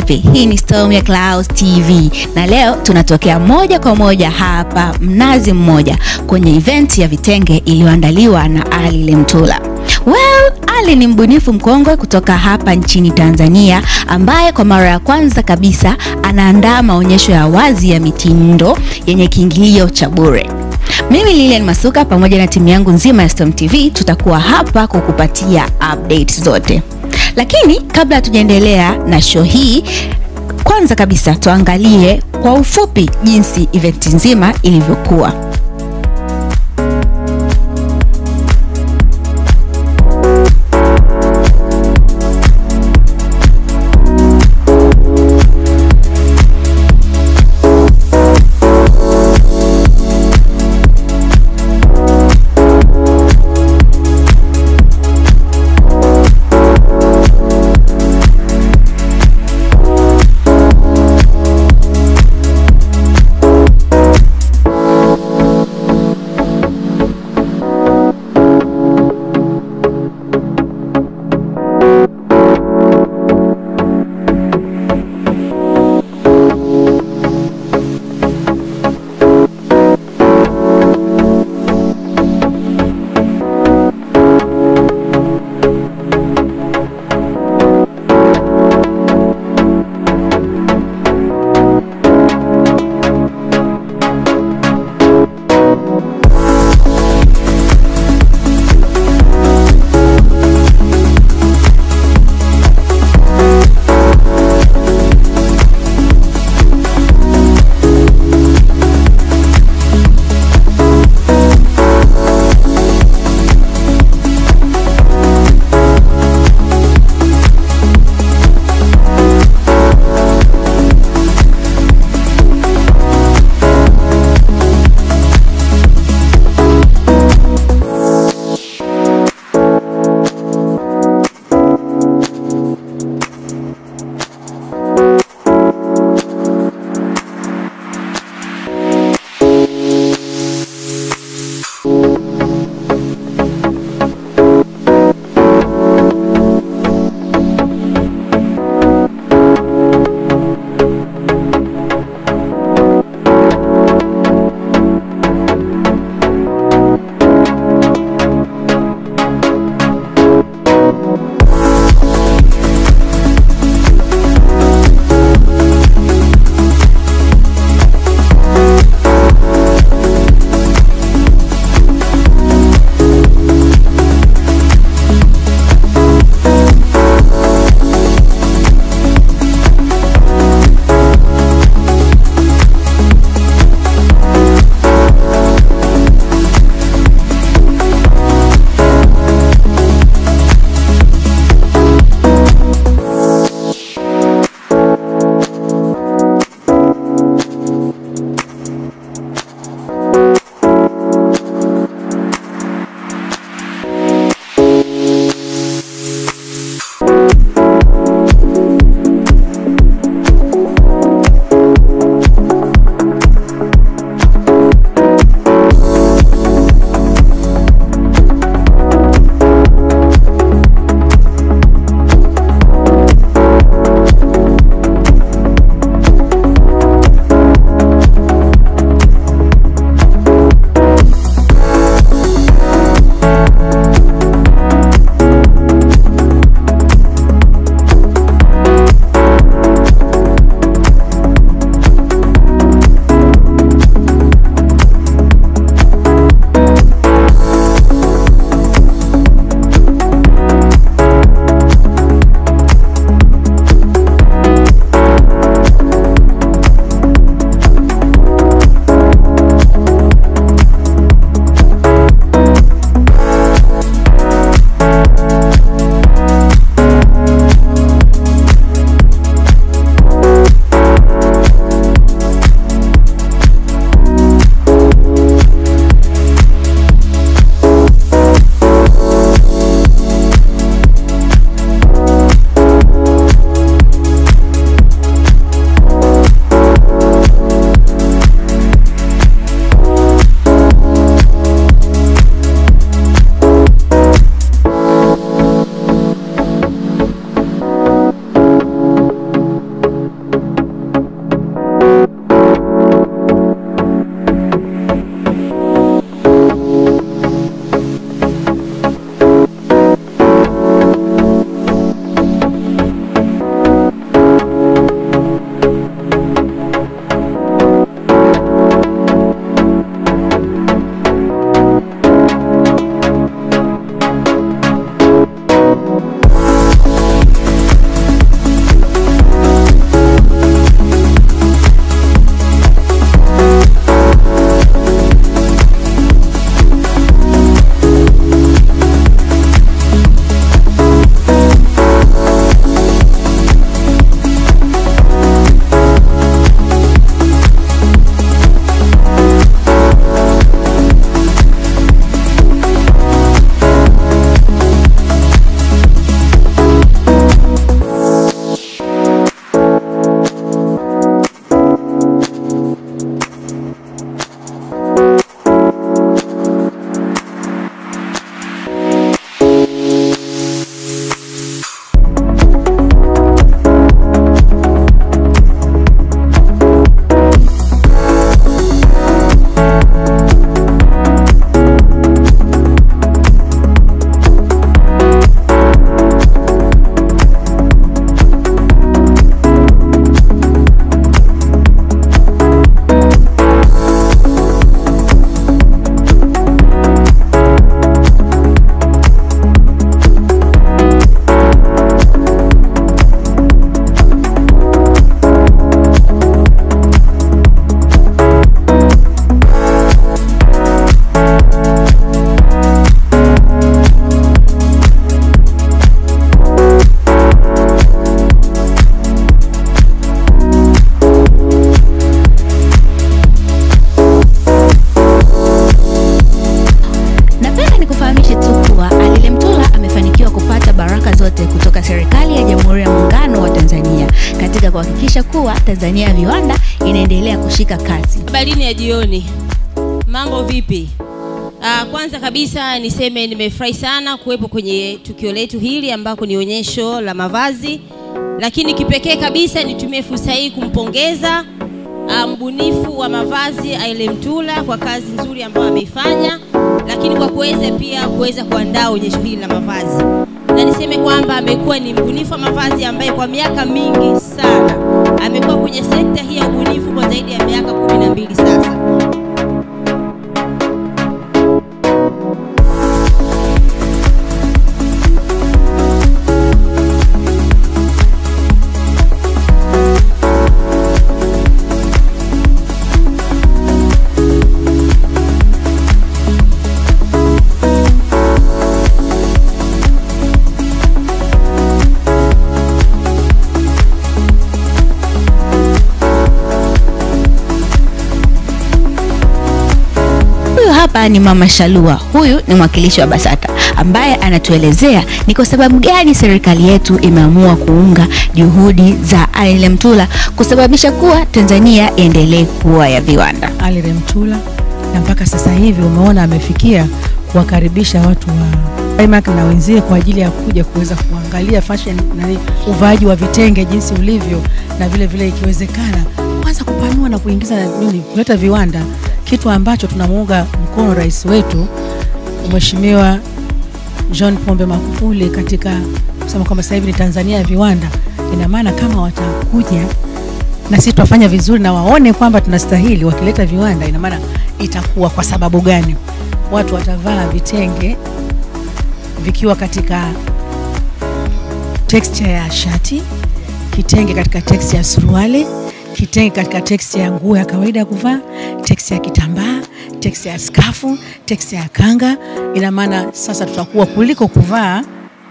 vipi? Hii ni Storm ya Clouds TV na leo tunatokea moja kwa moja hapa Mnazi Mmoja kwenye event ya vitenge iliyoandaliwa na Ali Lemtula. Well, Ali ni mbunifu mkongwe kutoka hapa nchini Tanzania ambaye kwa mara ya kwanza kabisa anaandaa maonyesho ya wazi ya mitindo yenye kiingilio cha bure. Mimi Lilian Masuka pamoja na timu yangu nzima ya Storm TV tutakuwa hapa kukupatia updates zote. Lakini kabla hatujaendelea na show hii, kwanza kabisa tuangalie kwa ufupi jinsi event nzima ilivyokuwa. Tanzania ya viwanda inaendelea kushika kasi. Habarini ya jioni, mambo vipi? Ah, kwanza kabisa niseme nimefurahi sana kuwepo kwenye tukio letu hili ambako ni onyesho la mavazi, lakini kipekee kabisa nitumie fursa hii kumpongeza uh, mbunifu wa mavazi Aile Mtula kwa kazi nzuri ambayo ameifanya, lakini kwa kuweza pia kuweza kuandaa onyesho hili la mavazi, na niseme kwamba amekuwa ni mbunifu wa mavazi ambaye kwa miaka mingi sana amekuwa kwenye sekta hii ya ubunifu kwa zaidi ya miaka kumi na mbili sasa. Hapa ni Mama Shalua. Huyu ni mwakilishi wa BASATA ambaye anatuelezea ni kwa sababu gani serikali yetu imeamua kuunga juhudi za Mtula kusababisha kuwa Tanzania iendelee kuwa ya viwanda. Ali na mpaka sasa hivi umeona amefikia kuwakaribisha watu wa IMAC na wenzie kwa ajili ya kuja kuweza kuangalia fashion na uvaaji wa vitenge jinsi ulivyo, na vile vile ikiwezekana kwanza kupanua na kuingiza nini, kuleta viwanda, kitu ambacho tunamuunga mkono rais wetu Mheshimiwa John Pombe Magufuli katika kusema kwamba sasa hivi ni Tanzania ya viwanda. Ina maana kama watakuja na sisi tutafanya vizuri na waone kwamba tunastahili, wakileta viwanda, ina maana itakuwa kwa sababu gani? Watu watavaa vitenge vikiwa katika texture ya shati, kitenge katika texture ya suruali, kitenge katika texture ya nguo ya kawaida ya kuvaa, texture ya kitambaa, texture ya skafu, teksi ya kanga. Ina maana sasa tutakuwa kuliko kuvaa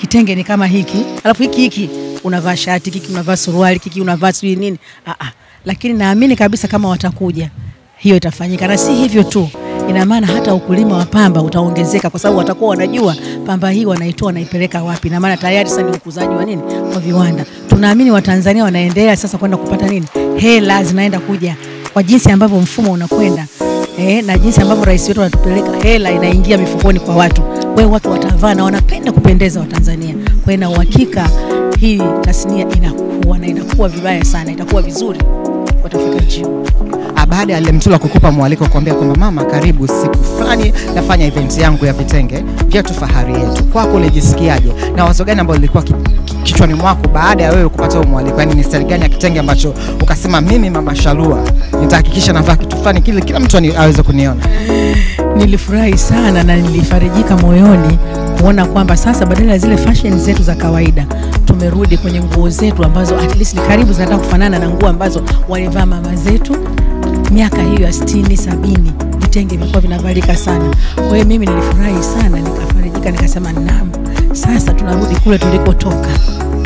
kitenge ni kama hiki, alafu hiki hiki unavaa shati, kiki unavaa suruali, kiki unavaa sijui nini. Ah, ah. Lakini naamini kabisa kama watakuja hiyo itafanyika, na si hivyo tu, ina maana hata ukulima wa pamba utaongezeka, kwa sababu watakuwa wanajua pamba hii wanaitoa wanaipeleka wapi. Ina maana tayari sasa ni ukuzaji wa nini, kwa viwanda. Tunaamini Watanzania wanaendelea sasa kwenda kupata nini, hela zinaenda kuja kwa jinsi ambavyo mfumo unakwenda eh, na jinsi ambavyo rais wetu anatupeleka, hela inaingia mifukoni kwa watu. Kwa hiyo watu watavaa na wanapenda kupendeza Watanzania. Kwa hiyo na uhakika hii tasnia inakuwa na inakuwa vibaya sana, itakuwa vizuri, watafika juu. Baada ya Lemtula kukupa mwaliko kuambia kwamba mama, karibu siku fulani nafanya event yangu ya vitenge vyetu fahari yetu, kwako ulijisikiaje na wazo gani ambao lilikuwa kichwani mwako baada ya wewe kupata huo mwaliko? Yani ni style gani ya kitenge ambacho ukasema mimi mama Shalua nitahakikisha navaa kitu fulani kile kila mtu aweze kuniona? Nilifurahi sana na nilifarijika moyoni kuona kwamba sasa badala ya zile fashion zetu za kawaida tumerudi kwenye nguo zetu ambazo at least ni karibu zinataka kufanana na nguo ambazo walivaa mama zetu miaka hiyo ya sitini sabini. Vitenge vilikuwa vinavalika sana. Kwa hiyo mimi nilifurahi sana, nikafarijika, nikasema naam, sasa tunarudi kule tulikotoka.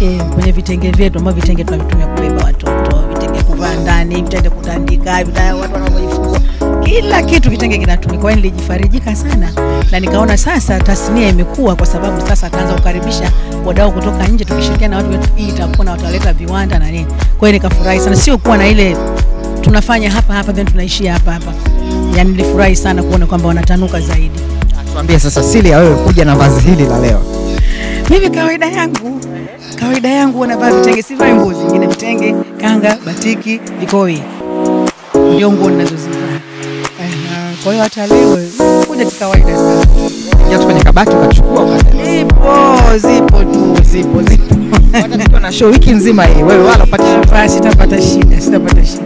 E, kwenye vitenge vyetu ambavyo vitenge tunavitumia kubeba watoto, vitenge kuvaa ndani, vitenge kutandika, vitenge watu wanavyojifungua kila kitu vitenge kinatumika. Kwa nilijifarijika sana na nikaona sasa tasnia imekuwa, kwa sababu sasa ataanza kukaribisha wadau kutoka nje, tukishirikiana na watu wetu, hii itakuwa na wataleta viwanda na nini. Kwa hiyo nikafurahi sana, sio kuwa na ile tunafanya hapa hapa then tunaishia hapa hapa. Yani nilifurahi sana kuona kwamba wanatanuka zaidi. Tuambie sasa siri ya wewe kuja na vazi hili la leo. Mimi kawaida yangu kawaida yangu wanavaa vitenge, sivai nguo zingine, vitenge, kanga, batiki, vikoi ndio nguo ninazozivaa. Kwa hiyo hata leo kuja kikawaida sana. Kiatu kwenye kabati ukachukua ukaenda. Zipo, zipo tu, zipo, zipo. Na show wiki nzima hii wewe wala upate Sitapata- Sitapata shida, sitapata shida.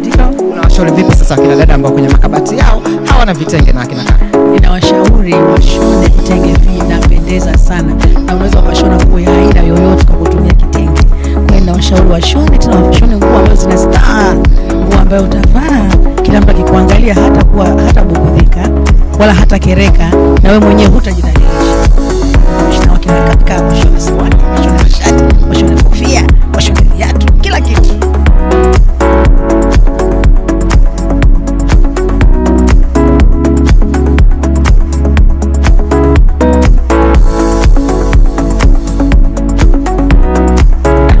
Ndio unawashauri vipi sasa wakina dada ambao kwenye makabati yao hawana vitenge na akina kaka? Ninawashauri washone vitenge, vinapendeza sana, na unaweza ukashona nguo ya aina yoyote kwa kutumia kitenge. Kwa hiyo ninawashauri washone, tena washone nguo ambazo zina staa, nguo ambayo utavaa kila mtu akikuangalia hata kuwa hata bugudhika wala hata kereka, na wewe mwenyewe hutajidhalilisha. Na wakina washone suruali,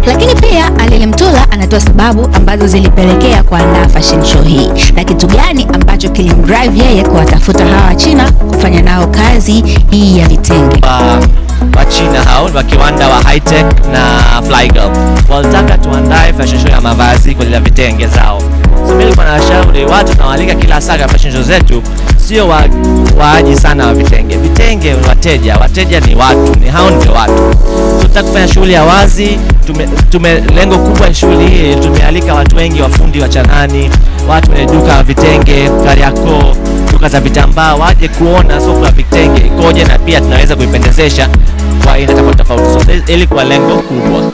Lakini pia Alile Mtula anatoa sababu ambazo zilipelekea kuandaa fashion show hii na kitu gani ambacho kilimdrive yeye kuwatafuta hawa Wachina kufanya nao kazi hii ya vitenge. Wachina wa China hao wa kiwanda wa Hightech na Flygirl walitaka tuandae fashion show ya mavazi kwa vitenge zao. So mimi nilikuwa nashauri watu nawaalika kila saa fashion show zetu sio wa, waaji sana wa vitenge. Vitenge ni wateja, wateja ni watu, ni hao ndio watu. So kufanya shughuli ya wazi. Tume, tume lengo kubwa shughuli hii tumealika watu wengi, wafundi wa chanani, watu wenye duka la vitenge, Kariakoo, duka za vitambaa waje kuona soko la vitenge ikoje na pia tunaweza kuipendezesha kwa aina tofauti tofauti. So ili kwa lengo kubwa